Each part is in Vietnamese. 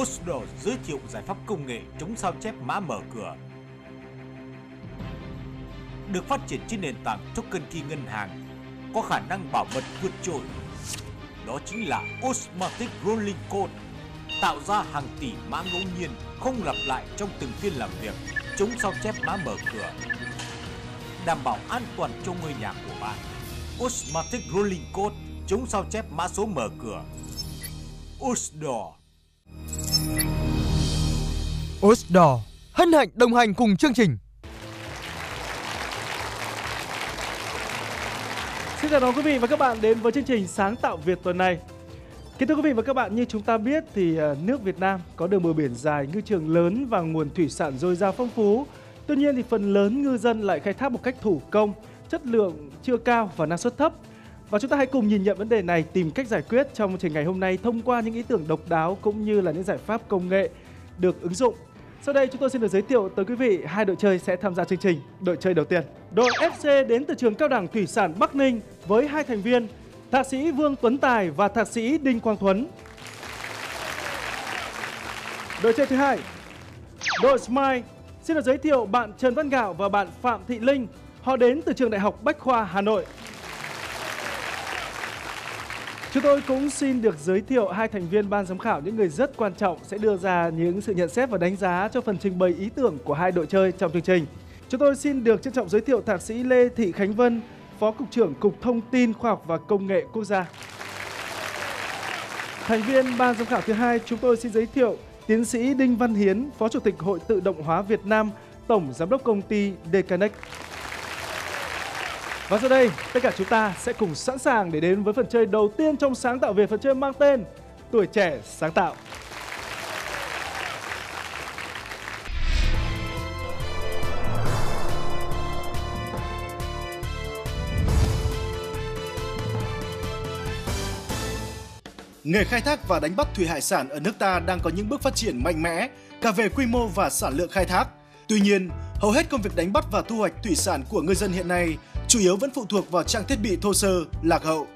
Oslo giới thiệu giải pháp công nghệ chống sao chép mã mở cửa. Được phát triển trên nền tảng token key ngân hàng, có khả năng bảo mật vượt trội. Đó chính là Osmotic Rolling Code, tạo ra hàng tỷ mã ngẫu nhiên không lặp lại trong từng phiên làm việc, chống sao chép mã mở cửa. Đảm bảo an toàn cho ngôi nhà của bạn. Osmotic Rolling Code chống sao chép mã số mở cửa. Osdor Osdor hân hạnh đồng hành cùng chương trình. Xin chào đón quý vị và các bạn đến với chương trình Sáng tạo Việt tuần này. Kính thưa quý vị và các bạn, như chúng ta biết thì à, nước Việt Nam có đường bờ biển dài, ngư trường lớn và nguồn thủy sản dồi dào phong phú. Tuy nhiên thì phần lớn ngư dân lại khai thác một cách thủ công, chất lượng chưa cao và năng suất thấp. Và chúng ta hãy cùng nhìn nhận vấn đề này, tìm cách giải quyết trong chương trình ngày hôm nay thông qua những ý tưởng độc đáo cũng như là những giải pháp công nghệ được ứng dụng. Sau đây chúng tôi xin được giới thiệu tới quý vị hai đội chơi sẽ tham gia chương trình. Đội chơi đầu tiên, đội FC đến từ trường cao đẳng thủy sản Bắc Ninh với hai thành viên Thạc sĩ Vương Tuấn Tài và Thạc sĩ Đinh Quang Thuấn. Đội chơi thứ hai, đội Smile xin được giới thiệu bạn Trần Văn Gạo và bạn Phạm Thị Linh. Họ đến từ trường Đại học Bách khoa Hà Nội. Chúng tôi cũng xin được giới thiệu hai thành viên ban giám khảo những người rất quan trọng sẽ đưa ra những sự nhận xét và đánh giá cho phần trình bày ý tưởng của hai đội chơi trong chương trình. Chúng tôi xin được trân trọng giới thiệu thạc sĩ Lê Thị Khánh Vân, Phó Cục trưởng Cục Thông tin Khoa học và Công nghệ Quốc gia. Thành viên ban giám khảo thứ hai chúng tôi xin giới thiệu tiến sĩ Đinh Văn Hiến, Phó Chủ tịch Hội Tự động hóa Việt Nam, Tổng Giám đốc Công ty Decanex. Và sau đây, tất cả chúng ta sẽ cùng sẵn sàng để đến với phần chơi đầu tiên trong sáng tạo Việt, phần chơi mang tên Tuổi trẻ sáng tạo. Nghề khai thác và đánh bắt thủy hải sản ở nước ta đang có những bước phát triển mạnh mẽ cả về quy mô và sản lượng khai thác. Tuy nhiên, hầu hết công việc đánh bắt và thu hoạch thủy sản của ngư dân hiện nay chủ yếu vẫn phụ thuộc vào trang thiết bị thô sơ, lạc hậu.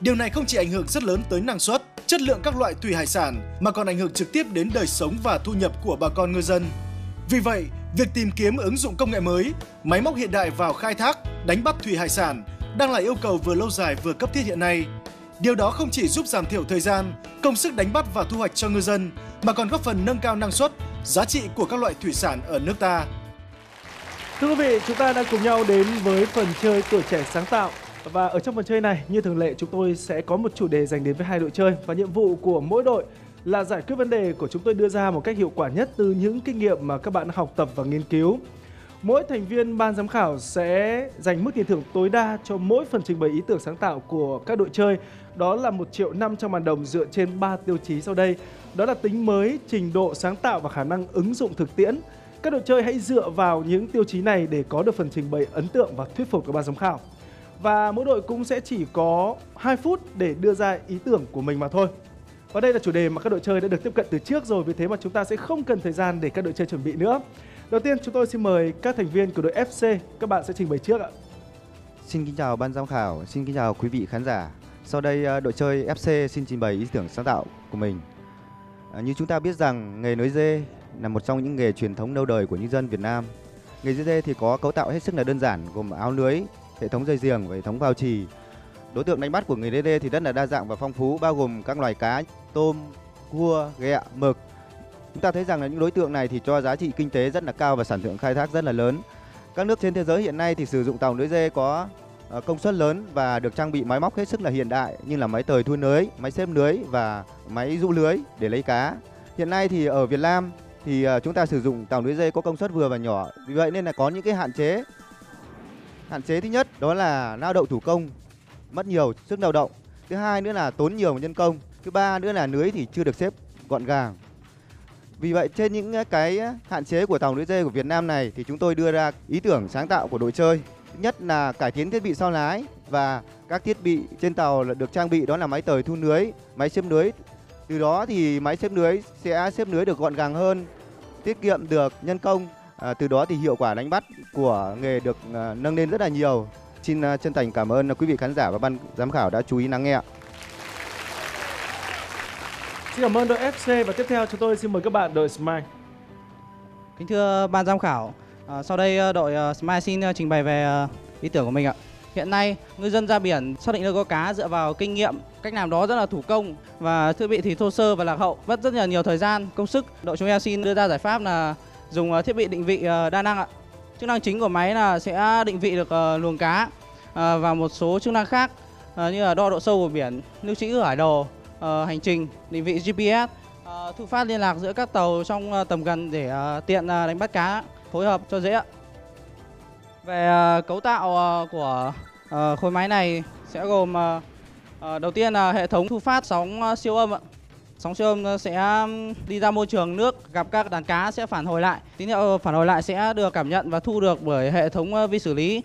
Điều này không chỉ ảnh hưởng rất lớn tới năng suất, chất lượng các loại thủy hải sản mà còn ảnh hưởng trực tiếp đến đời sống và thu nhập của bà con ngư dân. Vì vậy, việc tìm kiếm ứng dụng công nghệ mới, máy móc hiện đại vào khai thác, đánh bắt thủy hải sản đang là yêu cầu vừa lâu dài vừa cấp thiết hiện nay. Điều đó không chỉ giúp giảm thiểu thời gian, công sức đánh bắt và thu hoạch cho ngư dân, mà còn góp phần nâng cao năng suất, giá trị của các loại thủy sản ở nước ta. Thưa quý vị, chúng ta đang cùng nhau đến với phần chơi tuổi trẻ sáng tạo. Và ở trong phần chơi này, như thường lệ chúng tôi sẽ có một chủ đề dành đến với hai đội chơi và nhiệm vụ của mỗi đội là giải quyết vấn đề của chúng tôi đưa ra một cách hiệu quả nhất từ những kinh nghiệm mà các bạn học tập và nghiên cứu. Mỗi thành viên ban giám khảo sẽ dành mức tiền thưởng tối đa cho mỗi phần trình bày ý tưởng sáng tạo của các đội chơi. Đó là 1 triệu 500 ngàn đồng dựa trên 3 tiêu chí sau đây. Đó là tính mới, trình độ sáng tạo và khả năng ứng dụng thực tiễn. Các đội chơi hãy dựa vào những tiêu chí này để có được phần trình bày ấn tượng và thuyết phục của ban giám khảo. Và mỗi đội cũng sẽ chỉ có 2 phút để đưa ra ý tưởng của mình mà thôi. Và đây là chủ đề mà các đội chơi đã được tiếp cận từ trước rồi, vì thế mà chúng ta sẽ không cần thời gian để các đội chơi chuẩn bị nữa. Đầu tiên chúng tôi xin mời các thành viên của đội FC, các bạn sẽ trình bày trước ạ. Xin kính chào ban giám khảo, xin kính chào quý vị khán giả. Sau đây ờ, đội chơi FC xin trình bày ý tưởng sáng tạo của mình. À, như chúng ta biết rằng nghề nới dê là một trong những nghề truyền thống lâu đời của nhân dân Việt Nam. Nghề nới dê thì có cấu tạo hết sức là đơn giản gồm áo lưới, hệ thống dây giềng và hệ thống vào trì. Đối tượng đánh bắt của nghề dê dê thì rất là đa dạng và phong phú bao gồm các loài cá, tôm, cua, ghẹ, mực. Chúng ta thấy rằng là những đối tượng này thì cho giá trị kinh tế rất là cao và sản lượng khai thác rất là lớn. Các nước trên thế giới hiện nay thì sử dụng tàu lưới dê có ờ, công suất lớn và được trang bị máy móc hết sức là hiện đại như là máy tời thu lưới, máy xếp lưới và máy dụ lưới để lấy cá. Hiện nay thì ở Việt Nam thì à, chúng ta sử dụng tàu lưới dây có công suất vừa và nhỏ. Vì vậy nên là có những cái hạn chế. Hạn chế thứ nhất đó là lao động thủ công mất nhiều sức lao động. Thứ hai nữa là tốn nhiều nhân công. Thứ ba nữa là lưới thì chưa được xếp gọn gàng. Vì vậy trên những à, cái à, hạn chế của tàu lưới dây của Việt Nam này thì chúng tôi đưa ra ý tưởng sáng tạo của đội chơi. Thứ nhất là cải tiến thiết bị sau lái và các thiết bị trên tàu được trang bị đó là máy tời thu lưới, máy xếp lưới. Từ đó thì máy xếp lưới sẽ xếp lưới được gọn gàng hơn, tiết kiệm được nhân công. À, từ đó thì hiệu quả đánh bắt của nghề được à, nâng lên rất là nhiều. Xin à, chân thành cảm ơn quý vị khán giả và ban giám khảo đã chú ý lắng nghe. ạ. Xin cảm ơn đội FC và tiếp theo chúng tôi xin mời các bạn đội Smile. Kính thưa ban giám khảo, à, sau đây ờ, đội ờ, Smile xin ờ, trình bày về ý tưởng của mình ạ. Hiện nay, ngư dân ra biển xác định được có cá dựa vào kinh nghiệm, cách làm đó rất là thủ công và thiết bị thì thô sơ và lạc hậu, mất rất là nhiều thời gian, công sức. Đội chúng em xin đưa ra giải pháp là dùng à, thiết bị định vị à, đa năng ạ. Chức năng chính của máy là sẽ định vị được à, luồng cá và một số chức năng khác như là đo độ sâu của biển, lưu trữ hải đồ, hành trình, định vị GPS, thu phát liên lạc giữa các tàu trong tầm gần để tiện đánh bắt cá, phối hợp cho dễ ạ. Về à, cấu tạo à, của à, khối máy này sẽ gồm đầu tiên là hệ thống thu phát sóng siêu âm ạ. Sóng siêu âm sẽ đi ra môi trường nước gặp các đàn cá sẽ phản hồi lại. Tín hiệu phản hồi lại sẽ được cảm nhận và thu được bởi hệ thống vi xử lý.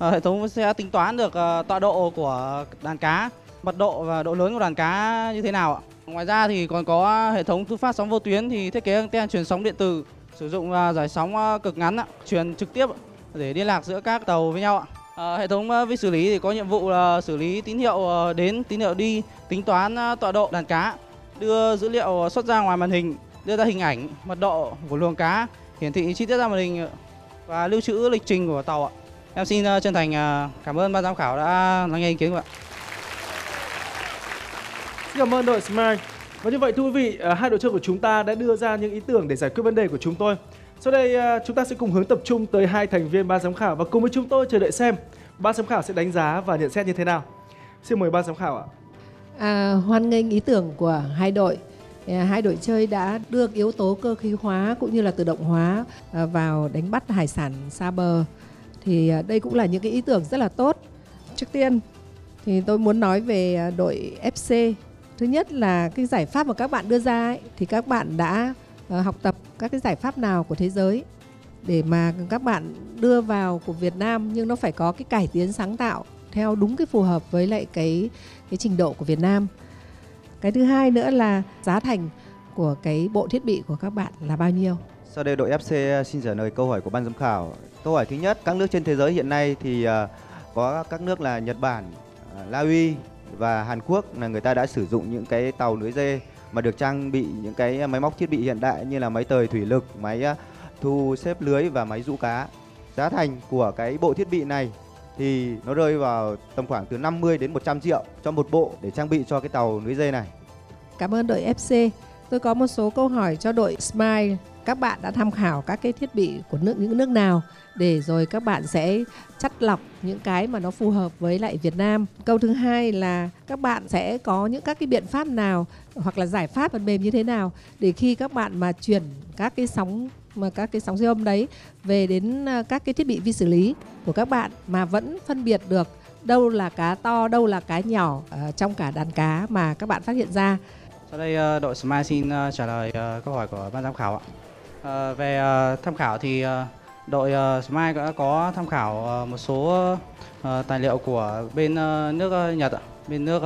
Hệ thống sẽ tính toán được tọa độ của đàn cá, mật độ và độ lớn của đàn cá như thế nào ạ. Ngoài ra thì còn có hệ thống thu phát sóng vô tuyến thì thiết kế anten truyền sóng điện tử sử dụng giải sóng cực ngắn ạ, truyền trực tiếp để liên lạc giữa các tàu với nhau ạ. Ờ, hệ thống ờ, vi xử lý thì có nhiệm vụ là xử lý tín hiệu ờ, đến, tín hiệu đi, tính toán ờ, tọa độ đàn cá, đưa dữ liệu xuất ra ngoài màn hình, đưa ra hình ảnh, mật độ của luồng cá, hiển thị chi tiết ra màn hình và lưu trữ lịch trình của tàu ạ. Em xin chân thành cảm ơn ban giám khảo đã lắng nghe ý kiến của ạ. Cảm ơn đội Smile. Và như vậy thưa quý vị, hai đội chơi của chúng ta đã đưa ra những ý tưởng để giải quyết vấn đề của chúng tôi. Sau đây à, chúng ta sẽ cùng hướng tập trung tới hai thành viên ban giám khảo và cùng với chúng tôi chờ đợi xem ban giám khảo sẽ đánh giá và nhận xét như thế nào. Xin mời ban giám khảo ạ. À, hoan nghênh ý tưởng của hai đội. À, Hai đội chơi đã đưa yếu tố cơ khí hóa cũng như là tự động hóa à, vào đánh bắt hải sản xa bờ. Thì à, đây cũng là những cái ý tưởng rất là tốt. Trước tiên thì tôi muốn nói về à, đội FC. Thứ nhất là cái giải pháp mà các bạn đưa ra ấy, thì các bạn đã Ờ, học tập các cái giải pháp nào của thế giới để mà các bạn đưa vào của Việt Nam nhưng nó phải có cái cải tiến sáng tạo theo đúng cái phù hợp với lại cái cái trình độ của Việt Nam. Cái thứ hai nữa là giá thành của cái bộ thiết bị của các bạn là bao nhiêu? Sau đây đội FC xin trả lời câu hỏi của ban giám khảo. Câu hỏi thứ nhất, các nước trên thế giới hiện nay thì à, có các nước là Nhật Bản, à, La Uy và Hàn Quốc là người ta đã sử dụng những cái tàu lưới dê mà được trang bị những cái à, máy móc thiết bị hiện đại như là máy tời thủy lực, máy à, thu xếp lưới và máy rũ cá. Giá thành của cái bộ thiết bị này thì nó rơi vào tầm khoảng từ 50 đến 100 triệu cho một bộ để trang bị cho cái tàu lưới dây này. Cảm ơn đội FC. Tôi có một số câu hỏi cho đội Smile. Các bạn đã tham khảo các cái thiết bị của nước những nước nào để rồi các bạn sẽ chắt lọc những cái mà nó phù hợp với lại Việt Nam. Câu thứ hai là các bạn sẽ có những các cái biện pháp nào hoặc là giải pháp phần mềm như thế nào để khi các bạn mà chuyển các cái sóng mà các cái sóng siêu âm đấy về đến à, các cái thiết bị vi xử lý của các bạn mà vẫn phân biệt được đâu là cá to, đâu là cá nhỏ ờ, trong cả đàn cá mà các bạn phát hiện ra. Sau đây ờ, đội Smile xin ờ, trả lời câu hỏi của ban giám khảo ạ. Ờ, về ờ, tham khảo thì ờ, đội ờ, Smile đã có tham khảo một số tài liệu của bên nước Nhật ạ, bên nước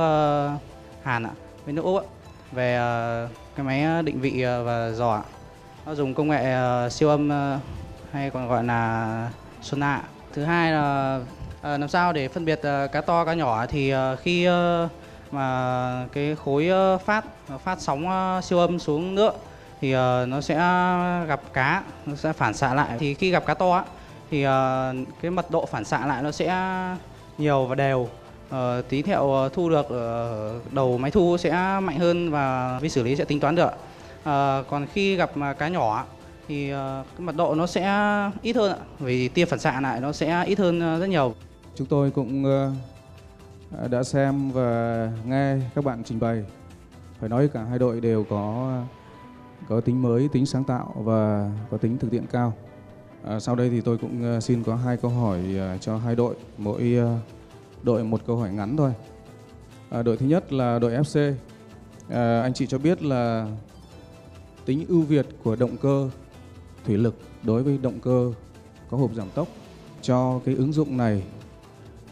Hàn ạ, bên nước Úc ạ về cái máy định vị và dò ạ. Nó dùng công nghệ siêu âm hay còn gọi là sonar. Thứ hai là làm sao để phân biệt cá to cá nhỏ thì khi mà cái khối phát phát sóng siêu âm xuống nước thì uh, nó sẽ gặp cá nó sẽ phản xạ lại. Thì khi gặp cá to á, thì uh, cái mật độ phản xạ lại nó sẽ nhiều và đều. Ờ, tí tín hiệu thu được ở đầu máy thu sẽ mạnh hơn và vi xử lý sẽ tính toán được. Uh, còn khi gặp mà cá nhỏ thì uh, cái mật độ nó sẽ ít hơn ạ vì tia phản xạ lại nó sẽ ít hơn rất nhiều. Chúng tôi cũng uh, đã xem và nghe các bạn trình bày. Phải nói cả hai đội đều có có tính mới, tính sáng tạo và có tính thực tiễn cao. À, sau đây thì tôi cũng ờ, xin có hai câu hỏi ờ, cho hai đội, mỗi ờ, đội một câu hỏi ngắn thôi. À, đội thứ nhất là đội FC. À, anh chị cho biết là tính ưu việt của động cơ thủy lực đối với động cơ có hộp giảm tốc cho cái ứng dụng này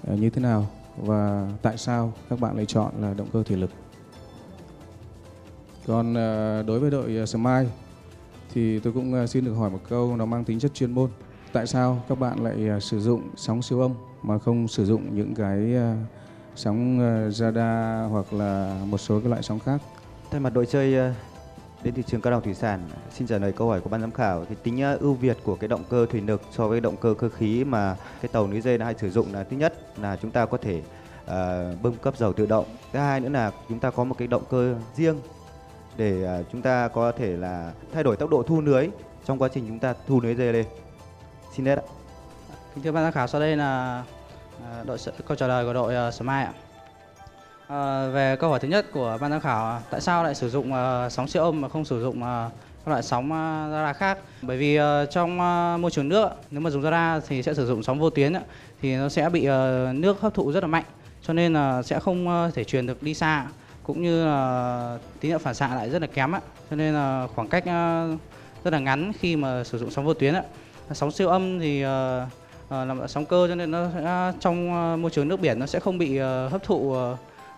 như thế nào và tại sao các bạn lại chọn là động cơ thủy lực. Còn ờ, đối với đội ờ, Smile thì tôi cũng ờ, xin được hỏi một câu nó mang tính chất chuyên môn. Tại sao các bạn lại sử dụng sóng siêu âm mà không sử dụng những cái sóng radar hoặc là một số cái loại sóng khác? Thay mặt đội chơi đến từ trường cao đẳng thủy sản xin trả lời câu hỏi của ban giám khảo thì tính ưu việt của cái động cơ thủy lực so với động cơ cơ khí mà cái tàu núi dây đã hay sử dụng là thứ nhất là chúng ta có thể uh, bơm cấp dầu tự động thứ hai nữa là chúng ta có một cái động cơ riêng để à, chúng ta có thể là thay đổi tốc độ thu lưới trong quá trình chúng ta thu lưới dê lên xin hết ạ Kính thưa ban giám khảo, sau đây là à, đội câu trả lời của đội uh, Smile ạ. À, về câu hỏi thứ nhất của ban giám khảo, tại sao lại sử dụng sóng siêu âm mà không sử dụng các loại sóng radar khác? Bởi vì trong môi trường nước, nếu mà dùng radar thì sẽ sử dụng sóng vô tuyến thì nó sẽ bị nước hấp thụ rất là mạnh, cho nên là sẽ không thể truyền được đi xa, cũng như là tín hiệu phản xạ lại rất là kém ạ, cho nên là khoảng cách ờ, rất là ngắn khi mà sử dụng sóng vô tuyến ạ. Sóng siêu âm thì ờ, ờ, là sóng cơ cho nên nó sẽ trong môi trường nước biển nó sẽ không bị hấp thụ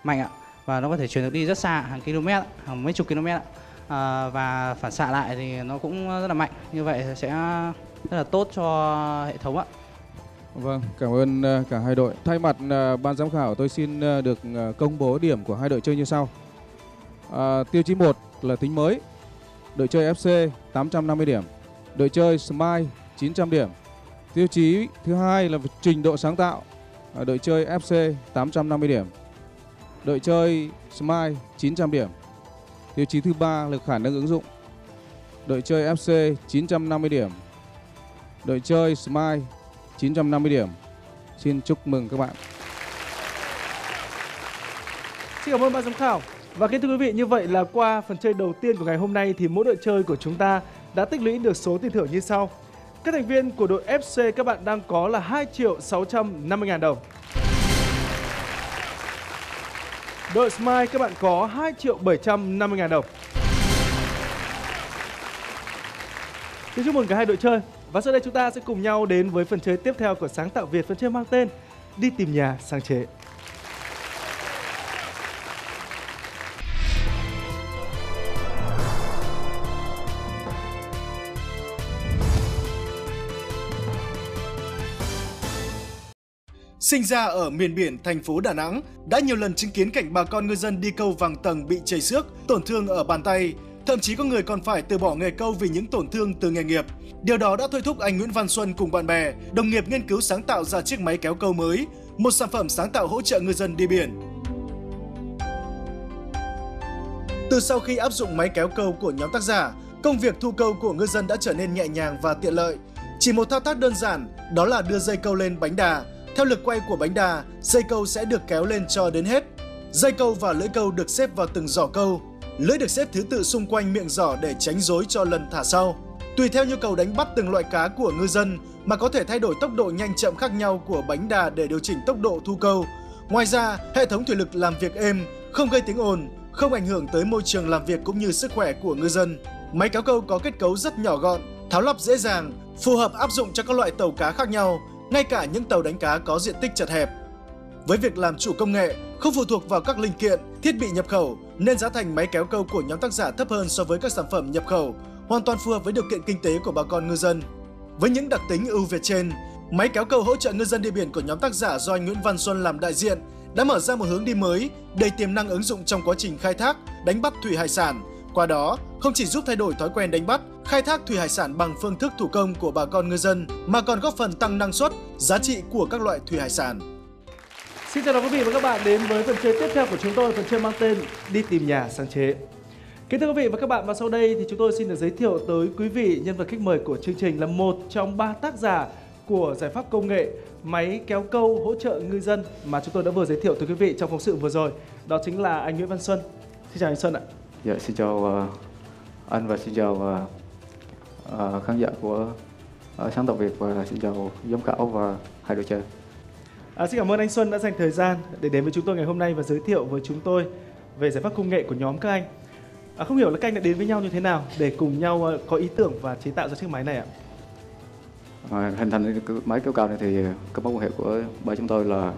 mạnh ạ và nó có thể truyền được đi rất xa hàng km hàng mấy chục km ạ. À, và phản xạ lại thì nó cũng rất là mạnh như vậy sẽ rất là tốt cho hệ thống ạ Vâng, cảm ơn ờ, cả hai đội. Thay mặt ờ, ban giám khảo tôi xin ờ, được công bố điểm của hai đội chơi như sau. À, tiêu chí 1 là tính mới. Đội chơi FC 850 điểm. Đội chơi Smile 900 điểm. Tiêu chí thứ hai là trình độ sáng tạo. À, đội chơi FC 850 điểm. Đội chơi Smile 900 điểm. Tiêu chí thứ ba là khả năng ứng dụng. Đội chơi FC 950 điểm. Đội chơi Smile 950 điểm. Xin chúc mừng các bạn. Xin cảm ơn ban giám khảo. Và kính thưa quý vị, như vậy là qua phần chơi đầu tiên của ngày hôm nay thì mỗi đội chơi của chúng ta đã tích lũy được số tiền thưởng như sau. Các thành viên của đội FC các bạn đang có là 2 triệu 650 ngàn đồng. Đội Smile các bạn có 2 triệu 750 ngàn đồng. Xin chúc mừng cả hai đội chơi. Và sau đây chúng ta sẽ cùng nhau đến với phần chơi tiếp theo của sáng tạo Việt, phần chơi mang tên Đi tìm nhà sáng chế. Sinh ra ở miền biển thành phố Đà Nẵng, đã nhiều lần chứng kiến cảnh bà con ngư dân đi câu vàng tầng bị chảy xước, tổn thương ở bàn tay. Thậm chí có người còn phải từ bỏ nghề câu vì những tổn thương từ nghề nghiệp. Điều đó đã thôi thúc anh Nguyễn Văn Xuân cùng bạn bè, đồng nghiệp nghiên cứu sáng tạo ra chiếc máy kéo câu mới, một sản phẩm sáng tạo hỗ trợ ngư dân đi biển. Từ sau khi áp dụng máy kéo câu của nhóm tác giả, công việc thu câu của ngư dân đã trở nên nhẹ nhàng và tiện lợi. Chỉ một thao tác đơn giản, đó là đưa dây câu lên bánh đà. Theo lực quay của bánh đà, dây câu sẽ được kéo lên cho đến hết. Dây câu và lưỡi câu được xếp vào từng giỏ câu. Lưỡi được xếp thứ tự xung quanh miệng giỏ để tránh rối cho lần thả sau. Tùy theo nhu cầu đánh bắt từng loại cá của ngư dân mà có thể thay đổi tốc độ nhanh chậm khác nhau của bánh đà để điều chỉnh tốc độ thu câu. Ngoài ra, hệ thống thủy lực làm việc êm, không gây tiếng ồn, không ảnh hưởng tới môi trường làm việc cũng như sức khỏe của ngư dân. Máy kéo câu có kết cấu rất nhỏ gọn, tháo lắp dễ dàng, phù hợp áp dụng cho các loại tàu cá khác nhau, ngay cả những tàu đánh cá có diện tích chật hẹp. Với việc làm chủ công nghệ, không phụ thuộc vào các linh kiện, thiết bị nhập khẩu, nên giá thành máy kéo câu của nhóm tác giả thấp hơn so với các sản phẩm nhập khẩu, hoàn toàn phù hợp với điều kiện kinh tế của bà con ngư dân. Với những đặc tính ưu việt trên, máy kéo câu hỗ trợ ngư dân đi biển của nhóm tác giả do anh Nguyễn Văn Xuân làm đại diện đã mở ra một hướng đi mới đầy tiềm năng ứng dụng trong quá trình khai thác, đánh bắt thủy hải sản. Qua đó, không chỉ giúp thay đổi thói quen đánh bắt, khai thác thủy hải sản bằng phương thức thủ công của bà con ngư dân, mà còn góp phần tăng năng suất, giá trị của các loại thủy hải sản. Xin chào quý vị và các bạn đến với phần chơi tiếp theo của chúng tôi, phần chơi mang tên Đi tìm nhà sáng chế. Kính thưa quý vị và các bạn, và sau đây thì chúng tôi xin được giới thiệu tới quý vị nhân vật khách mời của chương trình là một trong ba tác giả của giải pháp công nghệ máy kéo câu hỗ trợ ngư dân mà chúng tôi đã vừa giới thiệu tới quý vị trong phóng sự vừa rồi. Đó chính là anh Nguyễn Văn Xuân. Xin chào anh Xuân ạ. Dạ, xin chào uh, anh và xin chào uh, khán giả của uh, sáng tạo Việt và xin chào giám khảo và hai đội chơi. À, xin cảm ơn anh Xuân đã dành thời gian để đến với chúng tôi ngày hôm nay và giới thiệu với chúng tôi về giải pháp công nghệ của nhóm các anh. À, không hiểu là các anh đã đến với nhau như thế nào để cùng nhau ờ, có ý tưởng và chế tạo ra chiếc máy này ạ? À, hình thành máy kéo cao này thì cái mối quan hệ của ba chúng tôi là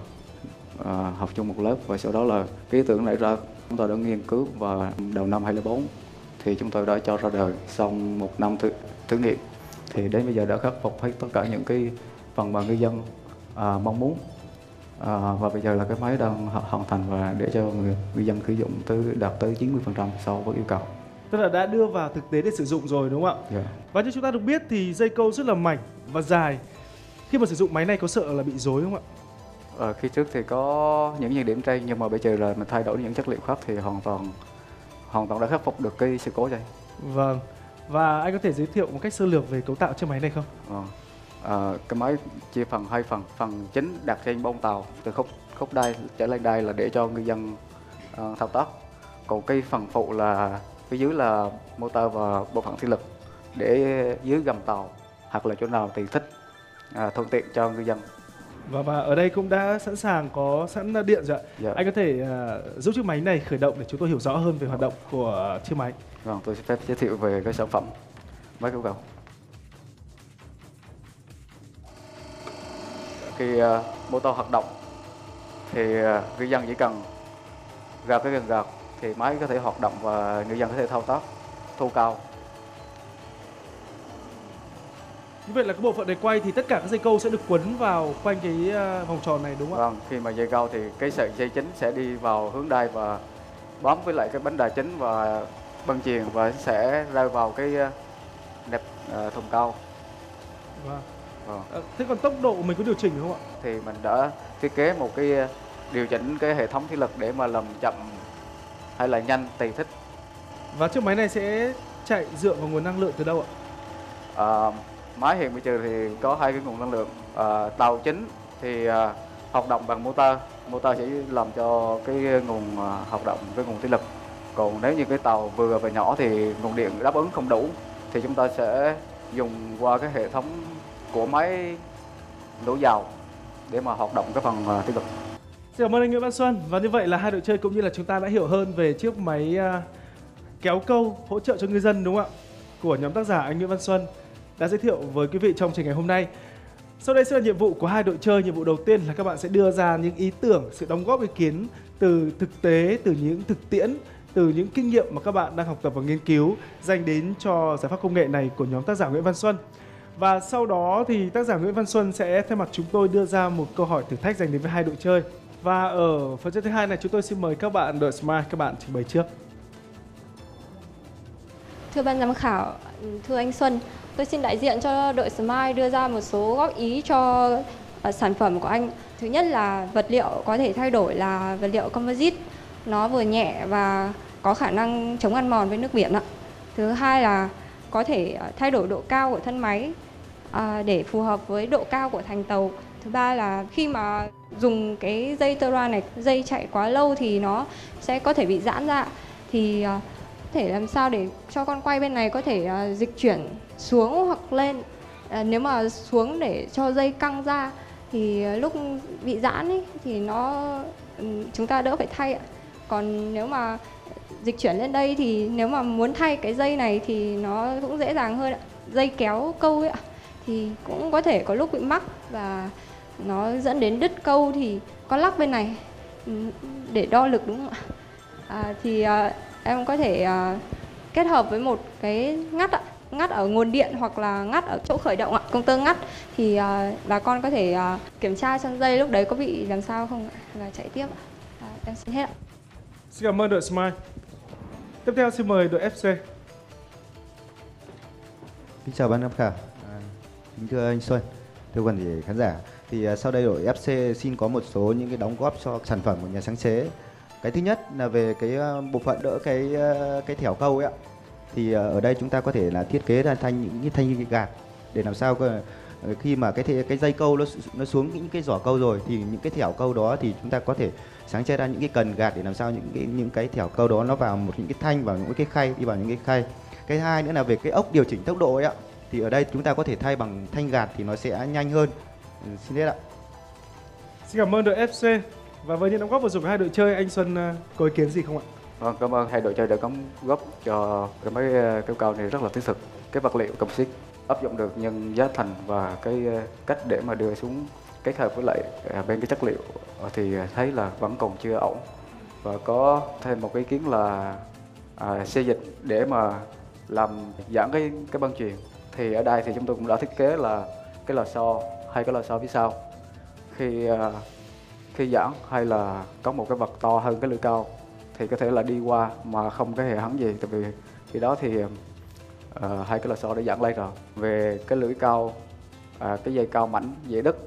à, học chung một lớp và sau đó là cái ý tưởng nảy ra chúng tôi đã nghiên cứu và đầu năm 2004 thì chúng tôi đã cho ra đời sau một năm thử, thử nghiệm thì đến bây giờ đã khắc phục hết tất cả những cái phần mà người dân à, mong muốn À, và bây giờ là cái máy đang ho- hoàn thành và để cho người, người dân sử dụng tới đạt tới 90% so với yêu cầu. Tức là đã đưa vào thực tế để sử dụng rồi đúng không ạ? Dạ. Và như chúng ta được biết thì dây câu rất là mảnh và dài. Khi mà sử dụng máy này có sợ là bị rối không ạ? Ờ, khi trước thì có những nhược điểm trên nhưng mà bây giờ là mình thay đổi những chất liệu khác thì hoàn toàn hoàn toàn đã khắc phục được cái sự cố đây. Vâng. Và anh có thể giới thiệu một cách sơ lược về cấu tạo chiếc máy này không? Ờ. Ờ, cái máy chia phần hai phần, phần chính đặt trên bông tàu từ khúc khúc đai trở lên đai là để cho ngư dân ờ, thao tác. Còn cái phần phụ là phía dưới là motor và bộ phận thủy lực để dưới gầm tàu hoặc là chỗ nào thì thích à, thuận tiện cho ngư dân. Và và ở đây cũng đã sẵn sàng có sẵn điện rồi ạ. Dạ. Anh có thể à, giúp chiếc máy này khởi động để chúng tôi hiểu rõ hơn về hoạt động của chiếc máy. Vâng, tôi xin phép giới thiệu về cái sản phẩm máy kéo cầu. Khi uh, motor hoạt động thì uh, ngư dân chỉ cần gạt cái cần gạt thì máy có thể hoạt động và ngư dân có thể thao tác thu cao. Như vậy là cái bộ phận này quay thì tất cả các dây câu sẽ được quấn vào quanh cái à, vòng tròn này đúng không ạ? Vâng, khi mà dây cao thì cái sợi dây chính sẽ đi vào hướng đai và bám với lại cái bánh đà chính và băng chuyền và sẽ rơi vào cái nẹp thùng cao. Vâng. Vâng. À, thế còn tốc độ mình có điều chỉnh không ạ? thì mình đã thiết kế một cái ờ, điều chỉnh cái hệ thống thủy lực để mà làm chậm hay là nhanh tùy thích. Và chiếc máy này sẽ chạy dựa vào nguồn năng lượng từ đâu ạ? À, máy hiện bây giờ thì có hai cái nguồn năng lượng. À, tàu chính thì à, hoạt động bằng motor, motor sẽ làm cho cái nguồn à, hoạt động cái nguồn thủy lực. Còn nếu như cái tàu vừa và nhỏ thì nguồn điện đáp ứng không đủ thì chúng ta sẽ dùng qua cái hệ thống của máy đổ dầu để mà hoạt động cái phần à, tích cực. Xin cảm ơn anh Nguyễn Văn Xuân và như vậy là hai đội chơi cũng như là chúng ta đã hiểu hơn về chiếc máy à, kéo câu hỗ trợ cho ngư dân đúng không ạ? Của nhóm tác giả anh Nguyễn Văn Xuân đã giới thiệu với quý vị trong trình ngày hôm nay. Sau đây sẽ là nhiệm vụ của hai đội chơi. Nhiệm vụ đầu tiên là các bạn sẽ đưa ra những ý tưởng, sự đóng góp ý kiến từ thực tế, từ những thực tiễn, từ những kinh nghiệm mà các bạn đang học tập và nghiên cứu dành đến cho giải pháp công nghệ này của nhóm tác giả Nguyễn Văn Xuân. Và sau đó thì tác giả Nguyễn Văn Xuân sẽ thay mặt chúng tôi đưa ra một câu hỏi thử thách dành đến với hai đội chơi. Và ở phần chơi thứ hai này chúng tôi xin mời các bạn đội Smile các bạn trình bày trước. Thưa ban giám khảo, thưa anh Xuân, tôi xin đại diện cho đội Smile đưa ra một số góp ý cho ờ, sản phẩm của anh. Thứ nhất là vật liệu có thể thay đổi là vật liệu composite, nó vừa nhẹ và có khả năng chống ăn mòn với nước biển ạ. Thứ hai là có thể ờ, thay đổi độ cao của thân máy À, để phù hợp với độ cao của thành tàu. Thứ ba là khi mà dùng cái dây tơ loa này, dây chạy quá lâu thì nó sẽ có thể bị giãn ra. Thì à, có thể làm sao để cho con quay bên này có thể à, dịch chuyển xuống hoặc lên nếu mà xuống để cho dây căng ra thì lúc bị giãn ấy, thì nó chúng ta đỡ phải thay ạ còn nếu mà dịch chuyển lên đây thì nếu mà muốn thay cái dây này thì nó cũng dễ dàng hơn ạ dây kéo câu ấy ạ thì cũng có thể có lúc bị mắc và nó dẫn đến đứt câu thì có lắc bên này ừm, để đo lực đúng không ạ à, thì à, em có thể à, kết hợp với một cái ngắt ạ ngắt ở nguồn điện hoặc là ngắt ở chỗ khởi động ạ công tơ ngắt thì à, bà con có thể à, kiểm tra trong dây lúc đấy có bị làm sao không ạ và chạy tiếp ạ à, em xin hết ạ Xin cảm ơn đội Smile. Tiếp theo xin mời đội FC. Kính chào ban giám khảo. Kính thưa anh Xuân, thưa toàn thể khán giả. Thì à, sau đây đội FC xin có một số những cái đóng góp cho sản phẩm của nhà sáng chế. Cái thứ nhất là về cái à, bộ phận đỡ cái à, cái thẻo câu ấy ạ. Thì ở đây chúng ta có thể là thiết kế ra thành những cái thanh gạt để làm sao ờ, khi mà cái cái dây câu nó nó xuống những cái giỏ câu rồi thì những cái thẻo câu đó thì chúng ta có thể sáng chế ra những cái cần gạt để làm sao những cái những cái thẻo câu đó nó vào một những cái thanh vào những cái khay đi vào những cái khay cái hai nữa là về cái ốc điều chỉnh tốc độ ấy ạ thì ở đây chúng ta có thể thay bằng thanh gạt thì nó sẽ nhanh hơn ừ, xin hết ạ Xin cảm ơn đội FC. Và với những đóng góp vừa rồi của hai đội chơi, anh Xuân à, có ý kiến gì không ạ? Vâng, cảm ơn hai đội chơi đã đóng góp cho cái máy ờ, kéo cao này rất là thiết thực. Cái vật liệu composite áp dụng được nhân giá thành và cái ờ, cách để mà đưa xuống kết hợp với lại ờ, bên cái chất liệu thì thấy là vẫn còn chưa ổn. Và có thêm một cái ý kiến là à, xây dịch để mà làm giảm cái cái băng chuyền thì ở đây thì chúng tôi cũng đã thiết kế là cái lò xo hay cái lò xo phía sau. Khi à, khi giãn hay là có một cái vật to hơn cái lưỡi cao thì có thể là đi qua mà không có hề hấn gì. Tại vì khi đó thì uh, hai cái lò xo đã giãn lên rồi. Về cái lưỡi cao uh, à, cái dây cao mảnh dễ đứt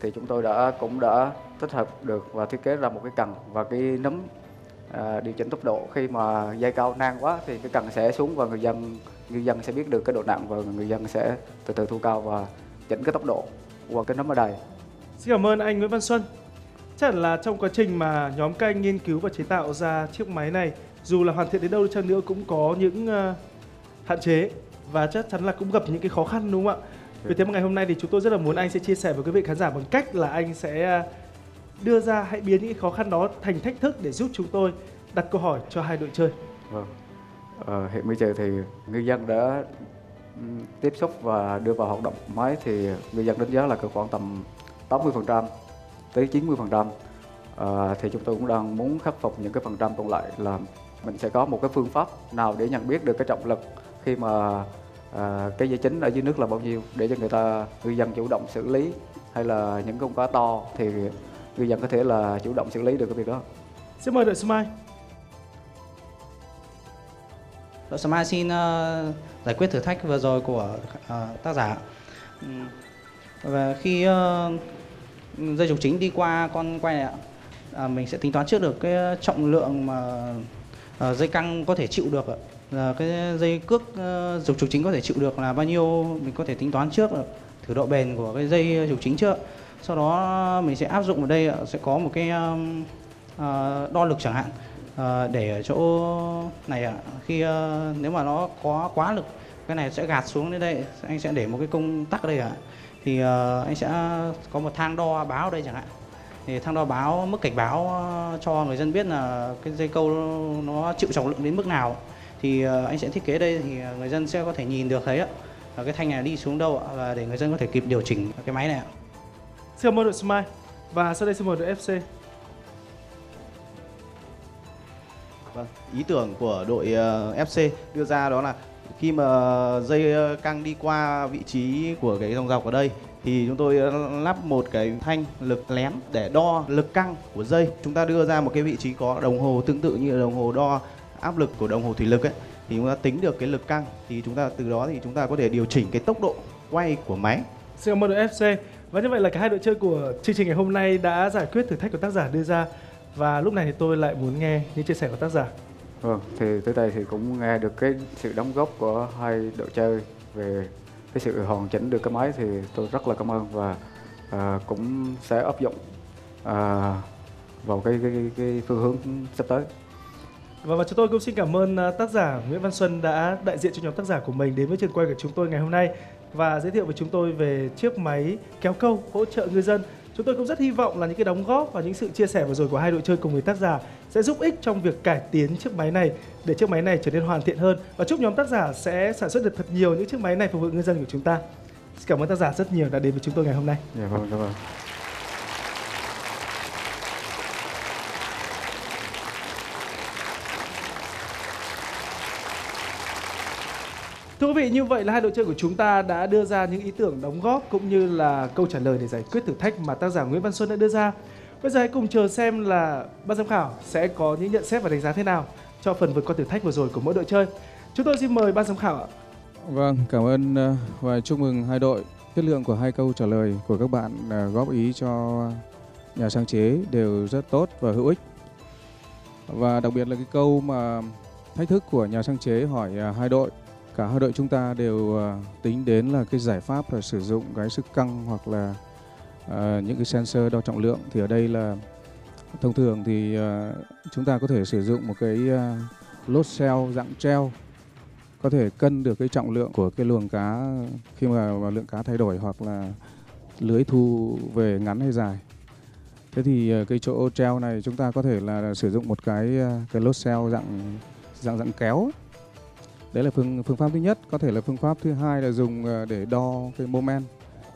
thì chúng tôi đã cũng đã tích hợp được và thiết kế ra một cái cần và cái nấm uh, điều chỉnh tốc độ. Khi mà dây cao nang quá thì cái cần sẽ xuống và người dân ngư dân sẽ biết được cái độ nặng và người dân sẽ từ từ thu cao và chỉnh cái tốc độ qua cái nấm ở đây. Xin cảm ơn anh Nguyễn Văn Xuân. Chắc là trong quá trình mà nhóm các anh nghiên cứu và chế tạo ra chiếc máy này, dù là hoàn thiện đến đâu đi chăng nữa cũng có những uh, hạn chế và chắc chắn là cũng gặp những cái khó khăn đúng không ạ? Vì thế mà ngày hôm nay thì chúng tôi rất là muốn anh sẽ chia sẻ với quý vị khán giả bằng cách là anh sẽ đưa ra hãy biến những khó khăn đó thành thách thức để giúp chúng tôi đặt câu hỏi cho hai đội chơi. Vâng. À, hiện bây giờ thì ngư dân đã tiếp xúc và đưa vào hoạt động máy thì ngư dân đánh giá là cơ khoảng tầm 80% tới 90%. À, ờ, thì chúng tôi cũng đang muốn khắc phục những cái phần trăm còn lại là mình sẽ có một cái phương pháp nào để nhận biết được cái trọng lực khi mà à, cái dây chính ở dưới nước là bao nhiêu để cho người ta ngư dân chủ động xử lý hay là những con cá to thì ngư dân có thể là chủ động xử lý được cái việc đó. Xin mời đội Smile. Đội Smile xin uh, giải quyết thử thách vừa rồi của uh, tác giả. Ừ. Và khi uh, dây trục chính đi qua con quay này ạ, uh, mình sẽ tính toán trước được cái trọng lượng mà uh, dây căng có thể chịu được ạ. Là cái dây cước uh, trục trục chính có thể chịu được là bao nhiêu mình có thể tính toán trước thử độ bền của cái dây trục chính trước sau đó mình sẽ áp dụng vào đây sẽ có một cái uh, đo lực chẳng hạn uh, để ở chỗ này ạ. Khi uh, nếu mà nó có quá lực cái này sẽ gạt xuống đến đây. Anh sẽ để một cái công tắc đây ạ. Thì uh, anh sẽ có một thang đo báo đây chẳng hạn. Thì thang đo báo mức cảnh báo cho người dân biết là cái dây câu nó chịu trọng lượng đến mức nào. Thì uh, anh sẽ thiết kế đây thì người dân sẽ có thể nhìn được thấy ạ. Cái thanh này đi xuống đâu ạ? Và để người dân có thể kịp điều chỉnh cái máy này ạ. Xin mời đội Smile. Và sau đây xin mời đội FC. Vâng, ý tưởng của đội ờ, uh, FC đưa ra đó là khi mà dây ờ, căng đi qua vị trí của cái dòng dọc ở đây thì chúng tôi ờ, lắp một cái thanh lực lén để đo lực căng của dây. Chúng ta đưa ra một cái vị trí có đồng hồ tương tự như đồng hồ đo áp lực của đồng hồ thủy lực ấy thì chúng ta tính được cái lực căng thì chúng ta từ đó thì chúng ta có thể điều chỉnh cái tốc độ quay của máy. Xin cảm ơn đội FC. Và như vậy là cả hai đội chơi của chương trình ngày hôm nay đã giải quyết thử thách của tác giả đưa ra và lúc này thì tôi lại muốn nghe những chia sẻ của tác giả. Vâng, thì tới đây thì cũng nghe được cái sự đóng góp của hai đội chơi về cái sự hoàn chỉnh được cái máy thì tôi rất là cảm ơn và à, cũng sẽ áp dụng à, vào cái, cái, cái, cái phương hướng sắp tới. Và, và chúng tôi cũng xin cảm ơn à, tác giả Nguyễn Văn Xuân đã đại diện cho nhóm tác giả của mình đến với trường quay của chúng tôi ngày hôm nay và giới thiệu với chúng tôi về chiếc máy kéo câu hỗ trợ ngư dân. Chúng tôi cũng rất hy vọng là những cái đóng góp và những sự chia sẻ vừa rồi của hai đội chơi cùng với tác giả sẽ giúp ích trong việc cải tiến chiếc máy này để chiếc máy này trở nên hoàn thiện hơn và chúc nhóm tác giả sẽ sản xuất được thật nhiều những chiếc máy này phục vụ ngư dân của chúng ta. Xin cảm ơn tác giả rất nhiều đã đến với chúng tôi ngày hôm nay. Dạ vâng, cảm ơn. Thưa quý vị, như vậy là hai đội chơi của chúng ta đã đưa ra những ý tưởng đóng góp cũng như là câu trả lời để giải quyết thử thách mà tác giả Nguyễn Văn Xuân đã đưa ra. Bây giờ hãy cùng chờ xem là ban giám khảo sẽ có những nhận xét và đánh giá thế nào cho phần vượt qua thử thách vừa rồi của mỗi đội chơi. Chúng tôi xin mời ban giám khảo ạ. Vâng, cảm ơn ờ, và chúc mừng hai đội. Chất lượng của hai câu trả lời của các bạn ờ, góp ý cho nhà sáng chế đều rất tốt và hữu ích. Và đặc biệt là cái câu mà thách thức của nhà sáng chế hỏi ờ, hai đội cả hai đội chúng ta đều ờ, tính đến là cái giải pháp là sử dụng cái sức căng hoặc là ờ, những cái sensor đo trọng lượng. Thì ở đây là thông thường thì ờ, chúng ta có thể sử dụng một cái uh, load cell dạng treo có thể cân được cái trọng lượng của cái luồng cá khi mà, mà lượng cá thay đổi hoặc là lưới thu về ngắn hay dài. Thế thì cái chỗ treo này chúng ta có thể là sử dụng một cái cái load cell dạng dạng dạng kéo. ấy đấy là phương phương pháp thứ nhất. Có thể là phương pháp thứ hai là dùng ờ, để đo cái moment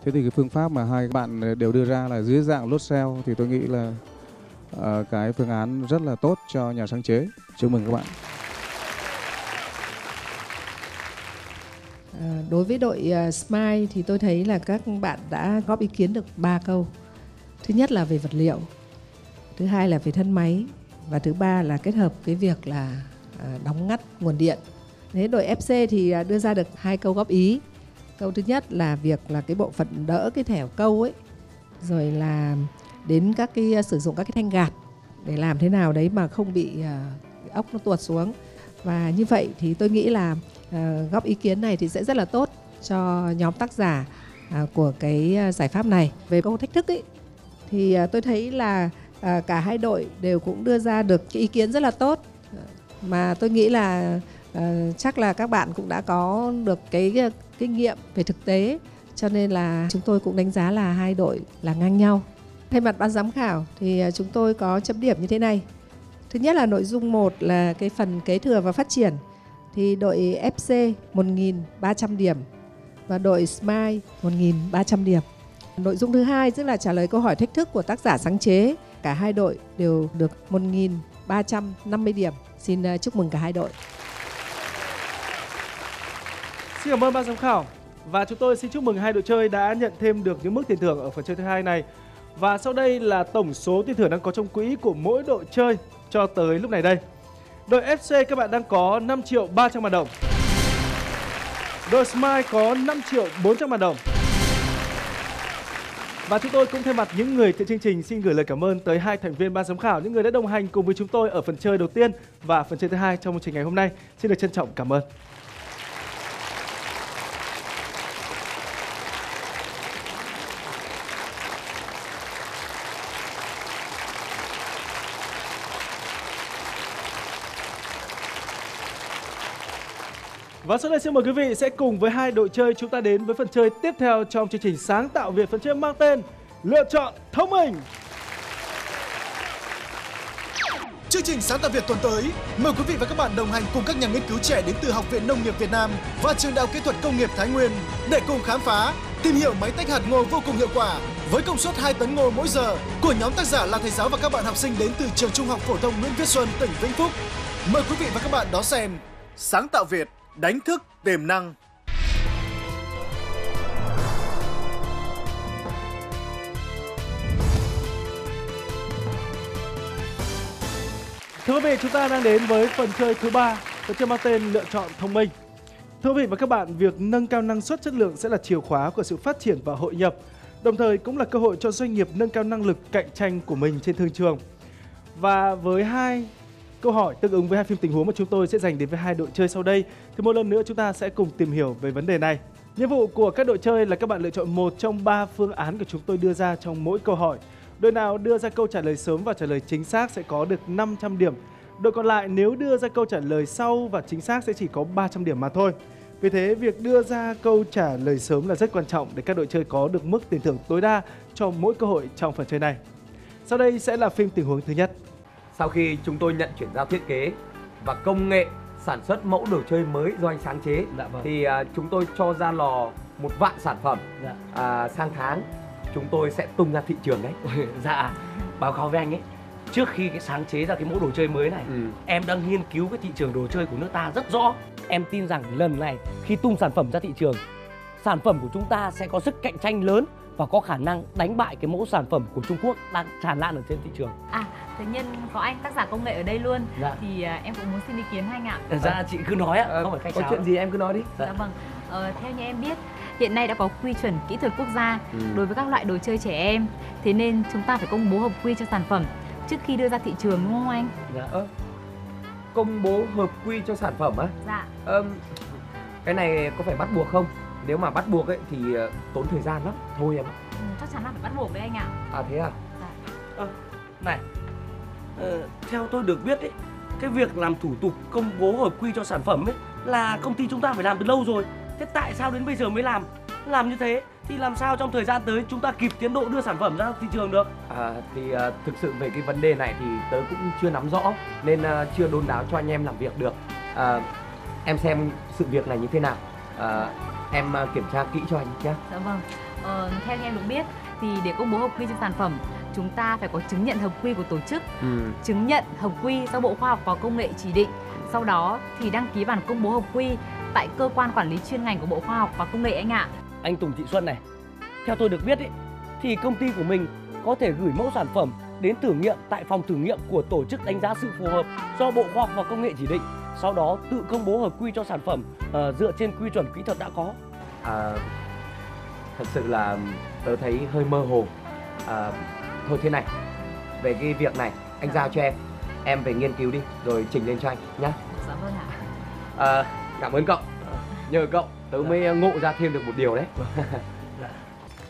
thế thì cái phương pháp mà hai bạn ờ, đều đưa ra là dưới dạng lốt cell thì tôi nghĩ là uh, cái phương án rất là tốt cho nhà sáng chế. Chúc mừng các bạn. À, đối với đội uh, Smile thì tôi thấy là các bạn đã góp ý kiến được ba câu. Thứ nhất là về vật liệu thứ hai là về thân máy và thứ ba là kết hợp cái việc là đóng ngắt nguồn điện. Thế đội FC thì à, đưa ra được hai câu góp ý. Câu thứ nhất là việc là cái bộ phận đỡ cái thẻ câu ấy, rồi là đến các cái à, sử dụng các cái thanh gạt để làm thế nào đấy mà không bị uh, ốc nó tuột xuống. Và như vậy thì tôi nghĩ là uh, góp ý kiến này thì sẽ rất là tốt cho nhóm tác giả uh, của cái giải pháp này. Về câu thách thức ấy thì uh, tôi thấy là uh, cả hai đội đều cũng đưa ra được cái ý kiến rất là tốt mà tôi nghĩ là à, chắc là các bạn cũng đã có được cái ờ, kinh nghiệm về thực tế cho nên là chúng tôi cũng đánh giá là hai đội là ngang nhau. Thay mặt ban giám khảo thì ờ, chúng tôi có chấm điểm như thế này. Thứ nhất là nội dung một là cái phần kế thừa và phát triển thì đội FC 1.300 điểm và đội Smile 1.300 điểm. Nội dung thứ hai tức là trả lời câu hỏi thách thức của tác giả sáng chế. Cả hai đội đều được 1.350 điểm. Xin chúc mừng cả hai đội. Xin cảm ơn ban giám khảo và chúng tôi xin chúc mừng hai đội chơi đã nhận thêm được những mức tiền thưởng ở phần chơi thứ hai này. Và sau đây là tổng số tiền thưởng đang có trong quỹ của mỗi đội chơi cho tới lúc này đây. Đội FC các bạn đang có 5 triệu 300 ngàn đồng. Đội Smile có 5 triệu 400 ngàn đồng. Và chúng tôi cũng thay mặt những người thiện chương trình xin gửi lời cảm ơn tới hai thành viên ban giám khảo, những người đã đồng hành cùng với chúng tôi ở phần chơi đầu tiên và phần chơi thứ hai trong chương trình ngày hôm nay. Xin được trân trọng cảm ơn. Và sau đây xin mời quý vị sẽ cùng với hai đội chơi chúng ta đến với phần chơi tiếp theo trong chương trình sáng tạo Việt phần chơi mang tên Lựa chọn thông minh. Chương trình sáng tạo Việt tuần tới, mời quý vị và các bạn đồng hành cùng các nhà nghiên cứu trẻ đến từ Học viện Nông nghiệp Việt Nam và Trường Đại học Kỹ thuật Công nghiệp Thái Nguyên để cùng khám phá, tìm hiểu máy tách hạt ngô vô cùng hiệu quả với công suất 2 tấn ngô mỗi giờ của nhóm tác giả là thầy giáo và các bạn học sinh đến từ Trường Trung học Phổ thông Nguyễn Viết Xuân, tỉnh Vĩnh Phúc. Mời quý vị và các bạn đón xem Sáng tạo Việt đánh thức tiềm năng. Thưa quý vị, chúng ta đang đến với phần chơi thứ ba, phần chơi mang tên lựa chọn thông minh. Thưa quý vị và các bạn, việc nâng cao năng suất chất lượng sẽ là chìa khóa của sự phát triển và hội nhập, đồng thời cũng là cơ hội cho doanh nghiệp nâng cao năng lực cạnh tranh của mình trên thương trường. Và với hai câu hỏi tương ứng với hai phim tình huống mà chúng tôi sẽ dành đến với hai đội chơi sau đây, thì một lần nữa chúng ta sẽ cùng tìm hiểu về vấn đề này. Nhiệm vụ của các đội chơi là các bạn lựa chọn một trong ba phương án của chúng tôi đưa ra trong mỗi câu hỏi. Đội nào đưa ra câu trả lời sớm và trả lời chính xác sẽ có được 500 điểm. Đội còn lại nếu đưa ra câu trả lời sau và chính xác sẽ chỉ có 300 điểm mà thôi. Vì thế, việc đưa ra câu trả lời sớm là rất quan trọng để các đội chơi có được mức tiền thưởng tối đa cho mỗi cơ hội trong phần chơi này. Sau đây sẽ là phim tình huống thứ nhất. Sau khi chúng tôi nhận chuyển giao thiết kế và công nghệ sản xuất mẫu đồ chơi mới do anh sáng chế Dạ vâng. thì à, chúng tôi cho ra lò một vạn sản phẩm Dạ. à, sang tháng chúng tôi sẽ tung ra thị trường đấy. dạ báo cáo với anh ấy trước khi cái sáng chế ra cái mẫu đồ chơi mới này Ừ. em đang nghiên cứu cái thị trường đồ chơi của nước ta rất rõ em tin rằng lần này khi tung sản phẩm ra thị trường sản phẩm của chúng ta sẽ có sức cạnh tranh lớn và có khả năng đánh bại cái mẫu sản phẩm của Trung Quốc đang tràn lan ở trên thị trường. À, tự nhiên có anh tác giả công nghệ ở đây luôn Dạ. thì à, em cũng muốn xin ý kiến anh ạ. Dạ chị cứ nói ạ, Ờ, không phải khách có chuyện gì em cứ nói đi. Dạ vâng. Ờ, theo như em biết, hiện nay đã có quy chuẩn kỹ thuật quốc gia Ừ. đối với các loại đồ chơi trẻ em. Thế nên chúng ta phải công bố hợp quy cho sản phẩm trước khi đưa ra thị trường đúng không anh? Dạ. Ơ, công bố hợp quy cho sản phẩm á? Dạ. Ờm, cái này có phải bắt buộc không? Nếu mà bắt buộc ấy thì ờ, tốn thời gian lắm. Thôi em ạ. Ừ, chắc chắn là phải bắt buộc đấy anh ạ. À thế à? Này, ờ, theo tôi được biết ấy, cái việc làm thủ tục công bố hợp quy cho sản phẩm ấy là công ty chúng ta phải làm từ lâu rồi. Thế tại sao đến bây giờ mới làm? Làm như thế thì làm sao trong thời gian tới chúng ta kịp tiến độ đưa sản phẩm ra thị trường được? À, thì ờ, thực sự về cái vấn đề này thì tớ cũng chưa nắm rõ nên ờ, chưa đôn đáo cho anh em làm việc được. À, em xem sự việc này như thế nào. À, em ờ, kiểm tra kỹ cho anh nhé. Dạ vâng. Ờ, theo như em được biết thì để công bố hợp quy cho sản phẩm chúng ta phải có chứng nhận hợp quy của tổ chức Ừ. chứng nhận hợp quy do Bộ Khoa học và Công nghệ chỉ định. Sau đó thì đăng ký bản công bố hợp quy tại cơ quan quản lý chuyên ngành của Bộ Khoa học và Công nghệ anh ạ. Anh Tùng Thị Xuân này, theo tôi được biết ấy, thì công ty của mình có thể gửi mẫu sản phẩm đến thử nghiệm tại phòng thử nghiệm của tổ chức đánh giá sự phù hợp do Bộ Khoa học và Công nghệ chỉ định. Sau đó tự công bố hợp quy cho sản phẩm uh, dựa trên quy chuẩn kỹ thuật đã có. À, thật sự là tớ thấy hơi mơ hồ. À, thôi thế này, về cái việc này anh giao cho em, em về nghiên cứu đi rồi trình lên cho anh nhá. Dạ vâng ạ. À, cảm ơn cậu. Nhờ cậu tớ mới ngộ ra thêm được một điều đấy.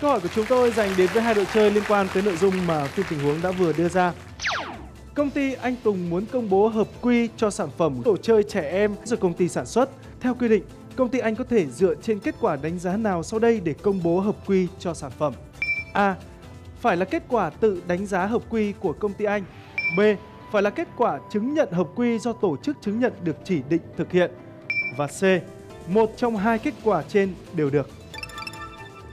Câu hỏi của chúng tôi dành đến với hai đội chơi liên quan tới nội dung mà phim tình huống đã vừa đưa ra. Công ty Anh Tùng muốn công bố hợp quy cho sản phẩm đồ chơi trẻ em do công ty sản xuất. Theo quy định, công ty Anh có thể dựa trên kết quả đánh giá nào sau đây để công bố hợp quy cho sản phẩm? A. Phải là kết quả tự đánh giá hợp quy của công ty Anh. B. Phải là kết quả chứng nhận hợp quy do tổ chức chứng nhận được chỉ định thực hiện. Và C. Một trong hai kết quả trên đều được.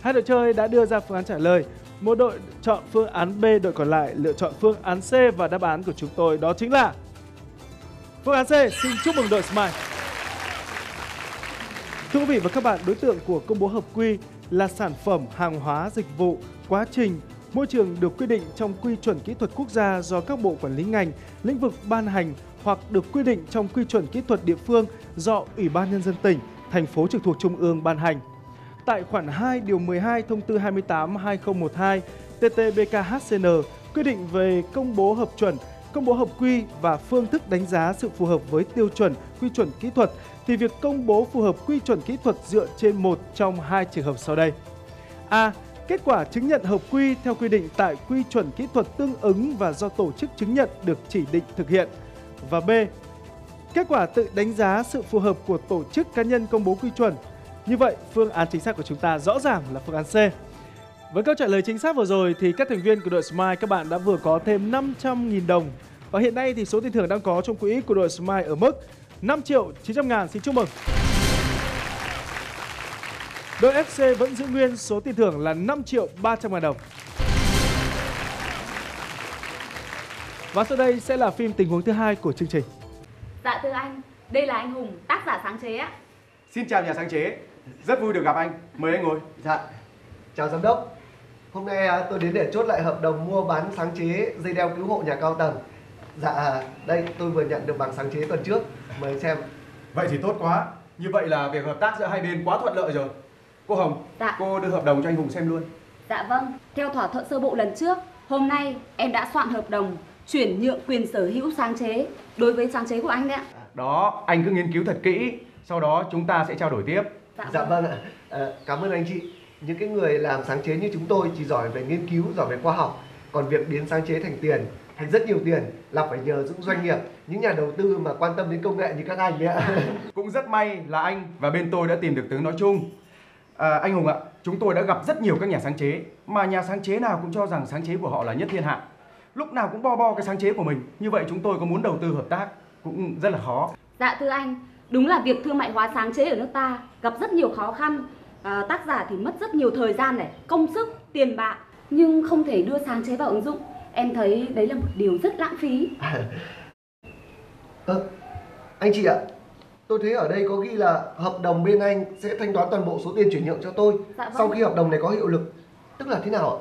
Hai đội chơi đã đưa ra phương án trả lời. Mỗi đội chọn phương án B, đội còn lại lựa chọn phương án C và đáp án của chúng tôi đó chính là phương án C. Xin chúc mừng đội Smile. Thưa quý vị và các bạn, đối tượng của công bố hợp quy là sản phẩm, hàng hóa, dịch vụ, quá trình, môi trường được quy định trong quy chuẩn kỹ thuật quốc gia do các bộ quản lý ngành, lĩnh vực ban hành hoặc được quy định trong quy chuẩn kỹ thuật địa phương do Ủy ban Nhân dân tỉnh, thành phố trực thuộc Trung ương ban hành tại khoản 2 điều 12 thông tư 28/2012 TT-BKHCN quy định về công bố hợp chuẩn, công bố hợp quy và phương thức đánh giá sự phù hợp với tiêu chuẩn, quy chuẩn kỹ thuật thì việc công bố phù hợp quy chuẩn kỹ thuật dựa trên một trong hai trường hợp sau đây. A. Kết quả chứng nhận hợp quy theo quy định tại quy chuẩn kỹ thuật tương ứng và do tổ chức chứng nhận được chỉ định thực hiện. Và B. Kết quả tự đánh giá sự phù hợp của tổ chức cá nhân công bố quy chuẩn như vậy, phương án chính xác của chúng ta rõ ràng là phương án C. Với câu trả lời chính xác vừa rồi thì các thành viên của đội Smile các bạn đã vừa có thêm 500.000 đồng. Và hiện nay thì số tiền thưởng đang có trong quỹ của đội Smile ở mức 5 triệu 900 ngàn. Xin chúc mừng. Đội FC vẫn giữ nguyên số tiền thưởng là 5 triệu 300 ngàn đồng. Và sau đây sẽ là phim tình huống thứ hai của chương trình. Dạ thưa anh, đây là anh Hùng, tác giả sáng chế ạ. Xin chào nhà sáng chế, rất vui được gặp anh. Mời anh ngồi. Dạ. Chào giám đốc. Hôm nay à, tôi đến để chốt lại hợp đồng mua bán sáng chế dây đeo cứu hộ nhà cao tầng. Dạ, đây tôi vừa nhận được bằng sáng chế tuần trước. Mời anh xem. Vậy thì tốt quá. Như vậy là việc hợp tác giữa hai bên quá thuận lợi rồi. Cô Hồng, Dạ. cô đưa hợp đồng cho anh Hùng xem luôn. Dạ vâng, theo thỏa thuận sơ bộ lần trước, hôm nay em đã soạn hợp đồng chuyển nhượng quyền sở hữu sáng chế đối với sáng chế của anh đấy ạ. Đó, anh cứ nghiên cứu thật kỹ, sau đó chúng ta sẽ trao đổi tiếp. Dạ vâng ạ. À, cảm ơn anh chị. Những cái người làm sáng chế như chúng tôi chỉ giỏi về nghiên cứu, giỏi về khoa học. Còn việc biến sáng chế thành tiền, thành rất nhiều tiền là phải nhờ những doanh nghiệp, những nhà đầu tư mà quan tâm đến công nghệ như các anh đấy ạ. Cũng rất may là anh và bên tôi đã tìm được tiếng nói chung. À, anh Hùng ạ, chúng tôi đã gặp rất nhiều các nhà sáng chế mà nhà sáng chế nào cũng cho rằng sáng chế của họ là nhất thiên hạ. Lúc nào cũng bo bo cái sáng chế của mình. Như vậy chúng tôi có muốn đầu tư hợp tác cũng rất là khó. Dạ thưa anh, đúng là việc thương mại hóa sáng chế ở nước ta gặp rất nhiều khó khăn. À, tác giả thì mất rất nhiều thời gian này, công sức, tiền bạc nhưng không thể đưa sáng chế vào ứng dụng. Em thấy đấy là một điều rất lãng phí. Ơ, anh chị ạ, tôi thấy ở đây có ghi là hợp đồng bên anh sẽ thanh toán toàn bộ số tiền chuyển nhượng cho tôi Dạ vâng. sau khi hợp đồng này có hiệu lực. Tức là thế nào ạ?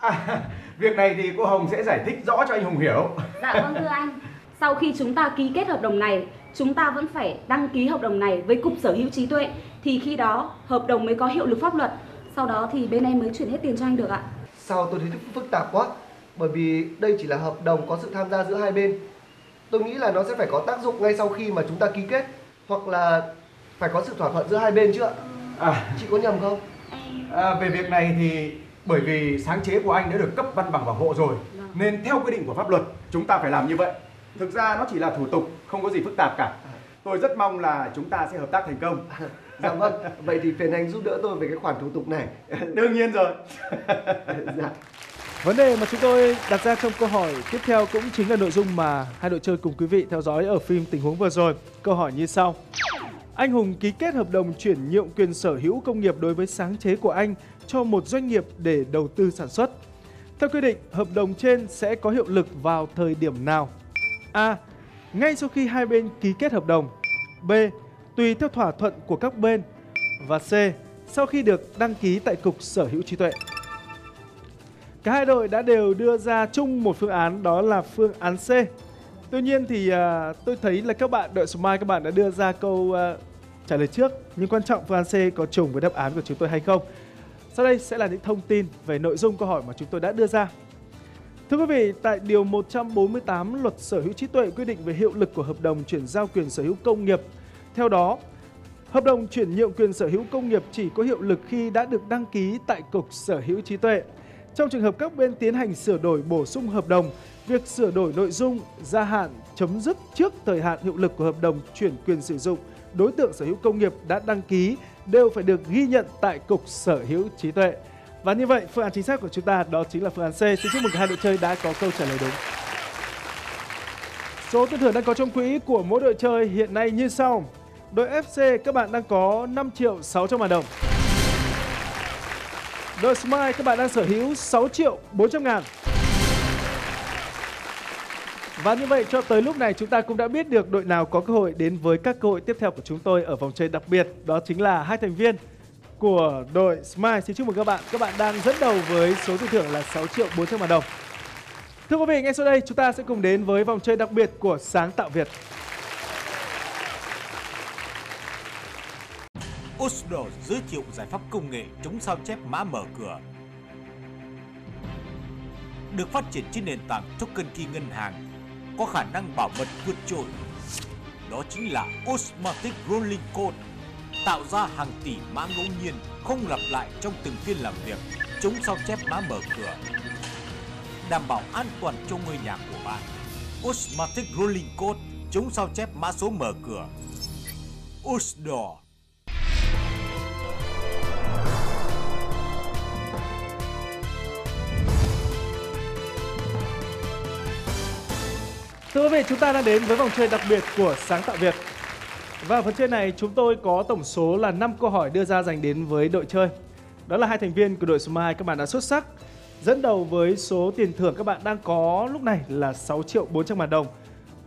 À, việc này thì cô Hồng sẽ giải thích rõ cho anh Hùng hiểu. Dạ vâng thưa anh. Sau khi chúng ta ký kết hợp đồng này, chúng ta vẫn phải đăng ký hợp đồng này với Cục Sở hữu trí tuệ thì khi đó hợp đồng mới có hiệu lực pháp luật. Sau đó thì bên em mới chuyển hết tiền cho anh được ạ. Sao tôi thấy phức tạp quá? Bởi vì đây chỉ là hợp đồng có sự tham gia giữa hai bên. Tôi nghĩ là nó sẽ phải có tác dụng ngay sau khi mà chúng ta ký kết hoặc là phải có sự thỏa thuận giữa hai bên chứ ạ. À, Chị có nhầm không? À, về việc này thì bởi vì sáng chế của anh đã được cấp văn bằng bảo hộ rồi nên theo quy định của pháp luật chúng ta phải làm như vậy. Thực ra nó chỉ là thủ tục, không có gì phức tạp cả. Tôi rất mong là chúng ta sẽ hợp tác thành công. Dạ vâng, vậy thì phiền anh giúp đỡ tôi về cái khoản thủ tục này. Đương nhiên rồi. dạ. Vấn đề mà chúng tôi đặt ra trong câu hỏi tiếp theo cũng chính là nội dung mà hai đội chơi cùng quý vị theo dõi ở phim tình huống vừa rồi. Câu hỏi như sau. Anh Hùng ký kết hợp đồng chuyển nhượng quyền sở hữu công nghiệp đối với sáng chế của anh cho một doanh nghiệp để đầu tư sản xuất. Theo quy định, hợp đồng trên sẽ có hiệu lực vào thời điểm nào? A. Ngay sau khi hai bên ký kết hợp đồng. B. Tùy theo thỏa thuận của các bên. Và C. Sau khi được đăng ký tại Cục Sở hữu trí tuệ. Cả hai đội đã đều đưa ra chung một phương án đó là phương án C. Tuy nhiên thì à, tôi thấy là các bạn đội Smile các bạn đã đưa ra câu à, trả lời trước nhưng quan trọng phương án C có trùng với đáp án của chúng tôi hay không. Sau đây sẽ là những thông tin về nội dung câu hỏi mà chúng tôi đã đưa ra. Thưa quý vị, tại Điều 148 Luật Sở hữu trí tuệ quy định về hiệu lực của hợp đồng chuyển giao quyền sở hữu công nghiệp. Theo đó, hợp đồng chuyển nhượng quyền sở hữu công nghiệp chỉ có hiệu lực khi đã được đăng ký tại Cục Sở hữu trí tuệ. Trong trường hợp các bên tiến hành sửa đổi bổ sung hợp đồng, việc sửa đổi nội dung, gia hạn, chấm dứt trước thời hạn hiệu lực của hợp đồng chuyển quyền sử dụng đối tượng sở hữu công nghiệp đã đăng ký đều phải được ghi nhận tại Cục Sở hữu trí tuệ. Và như vậy, phương án chính xác của chúng ta đó chính là phương án C. Xin chúc mừng cả hai đội chơi đã có câu trả lời đúng. Số tiền thưởng đang có trong quỹ của mỗi đội chơi hiện nay như sau. Đội FC các bạn đang có 5 triệu 600 ngàn đồng. Đội Smile các bạn đang sở hữu 6 triệu 400 ngàn. Và như vậy cho tới lúc này chúng ta cũng đã biết được đội nào có cơ hội đến với các cơ hội tiếp theo của chúng tôi ở vòng chơi đặc biệt. Đó chính là hai thành viên của đội Smile. Xin chúc mừng các bạn. Các bạn đang dẫn đầu với số tiền thưởng là 6 triệu 400 ngàn đồng. Thưa quý vị, ngay sau đây chúng ta sẽ cùng đến với vòng chơi đặc biệt của Sáng tạo Việt. Oslo giới thiệu giải pháp công nghệ chống sao chép mã mở cửa. Được phát triển trên nền tảng token key ngân hàng, có khả năng bảo mật vượt trội. Đó chính là Osmatic Rolling Code, tạo ra hàng tỷ mã ngẫu nhiên không lặp lại trong từng phiên làm việc, chống sao chép mã mở cửa, đảm bảo an toàn cho ngôi nhà của bạn. Osmatic Rolling Code chống sao chép mã số mở cửa. Osdor Thưa quý vị, chúng ta đang đến với vòng chơi đặc biệt của Sáng tạo Việt. Và phần chơi này chúng tôi có tổng số là 5 câu hỏi đưa ra dành đến với đội chơi. Đó là hai thành viên của đội Smile các bạn đã xuất sắc. Dẫn đầu với số tiền thưởng các bạn đang có lúc này là 6 triệu 400 ngàn đồng.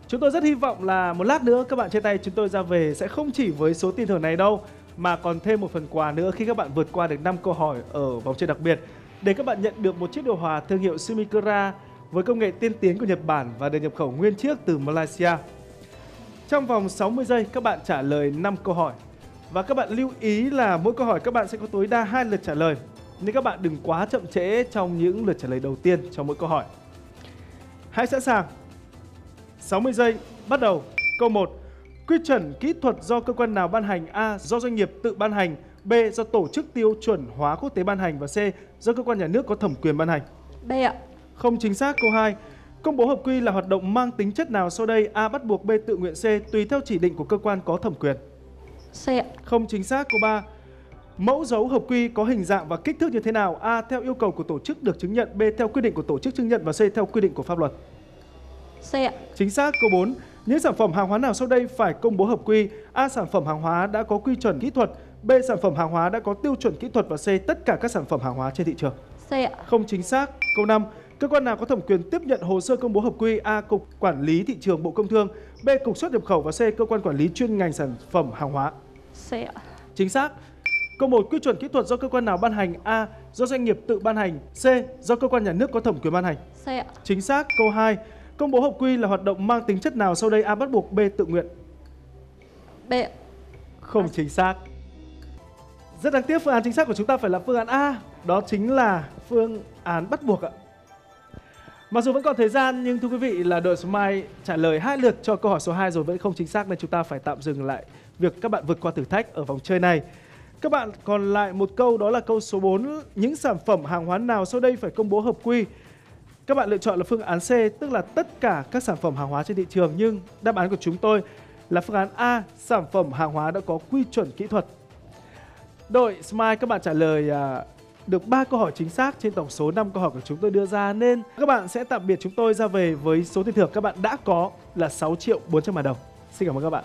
Chúng tôi rất hy vọng là một lát nữa các bạn trên tay, chúng tôi ra về sẽ không chỉ với số tiền thưởng này đâu, mà còn thêm một phần quà nữa khi các bạn vượt qua được 5 câu hỏi ở vòng chơi đặc biệt để các bạn nhận được một chiếc điều hòa thương hiệu Sumikura với công nghệ tiên tiến của Nhật Bản và được nhập khẩu nguyên chiếc từ Malaysia. Trong vòng 60 giây các bạn trả lời 5 câu hỏi. Và các bạn lưu ý là mỗi câu hỏi các bạn sẽ có tối đa 2 lượt trả lời. Nên các bạn đừng quá chậm trễ trong những lượt trả lời đầu tiên trong mỗi câu hỏi. Hãy sẵn sàng. 60 giây, bắt đầu. Câu 1. Quy chuẩn kỹ thuật do cơ quan nào ban hành? A. Do doanh nghiệp tự ban hành. B. Do tổ chức tiêu chuẩn hóa quốc tế ban hành. Và C. Do cơ quan nhà nước có thẩm quyền ban hành. B ạ. Không chính xác câu 2. Công bố hợp quy là hoạt động mang tính chất nào sau đây? A. Bắt buộc B. Tự nguyện C. Tùy theo chỉ định của cơ quan có thẩm quyền. C ạ. Không chính xác câu 3. Mẫu dấu hợp quy có hình dạng và kích thước như thế nào? A. Theo yêu cầu của tổ chức được chứng nhận B. Theo quy định của tổ chức chứng nhận Và C. Theo quy định của pháp luật. C ạ. Chính xác câu 4. Những sản phẩm hàng hóa nào sau đây phải công bố hợp quy? A. Sản phẩm hàng hóa đã có quy chuẩn kỹ thuật B. Sản phẩm hàng hóa đã có tiêu chuẩn kỹ thuật Và C. Tất cả các sản phẩm hàng hóa trên thị trường. C ạ. Không chính xác. Câu 5. Cơ quan nào có thẩm quyền tiếp nhận hồ sơ công bố hợp quy? A. Cục Quản lý Thị trường Bộ Công Thương B. Cục xuất nhập khẩu Và C. Cơ quan quản lý chuyên ngành sản phẩm hàng hóa. C ạ. Chính xác. Câu 1. Quy chuẩn kỹ thuật do cơ quan nào ban hành? A. Do doanh nghiệp tự ban hành C. Do cơ quan nhà nước có thẩm quyền ban hành C ạ. Chính xác. Câu 2. Công bố hợp quy là hoạt động mang tính chất nào sau đây? A. Bắt buộc B. Tự nguyện B. Không chính xác. Rất đáng tiếc phương án chính xác của chúng ta phải là phương án A. Đó chính là phương án bắt buộc ạ. Mặc dù vẫn còn thời gian nhưng thưa quý vị là đội số Mai trả lời hai lượt cho câu hỏi số 2 rồi vẫn không chính xác nên chúng ta phải tạm dừng lại việc các bạn vượt qua thử thách ở vòng chơi này. Các bạn còn lại một câu đó là câu số 4. Những sản phẩm hàng hóa nào sau đây phải công bố hợp quy? Các bạn lựa chọn là phương án C, tức là tất cả các sản phẩm hàng hóa trên thị trường nhưng đáp án của chúng tôi là phương án A, sản phẩm hàng hóa đã có quy chuẩn kỹ thuật. Đội Smile các bạn trả lời à, được 3 câu hỏi chính xác trên tổng số 5 câu hỏi của chúng tôi đưa ra nên các bạn sẽ tạm biệt chúng tôi ra về với số tiền thưởng các bạn đã có là 6 triệu 400 ngàn đồng. Xin cảm ơn các bạn.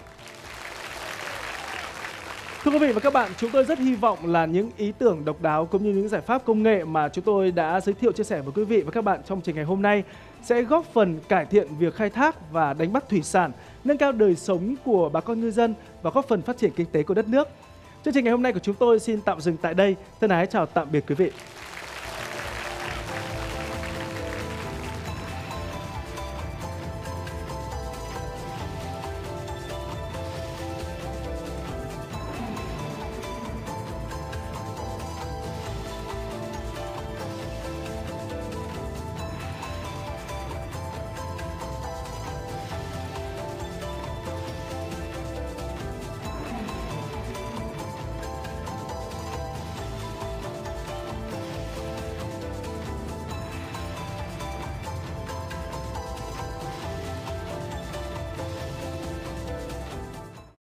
Thưa quý vị và các bạn, chúng tôi rất hy vọng là những ý tưởng độc đáo cũng như những giải pháp công nghệ mà chúng tôi đã giới thiệu chia sẻ với quý vị và các bạn trong trình ngày hôm nay sẽ góp phần cải thiện việc khai thác và đánh bắt thủy sản, nâng cao đời sống của bà con ngư dân và góp phần phát triển kinh tế của đất nước. Chương trình ngày hôm nay của chúng tôi xin tạm dừng tại đây. Thân ái chào tạm biệt quý vị.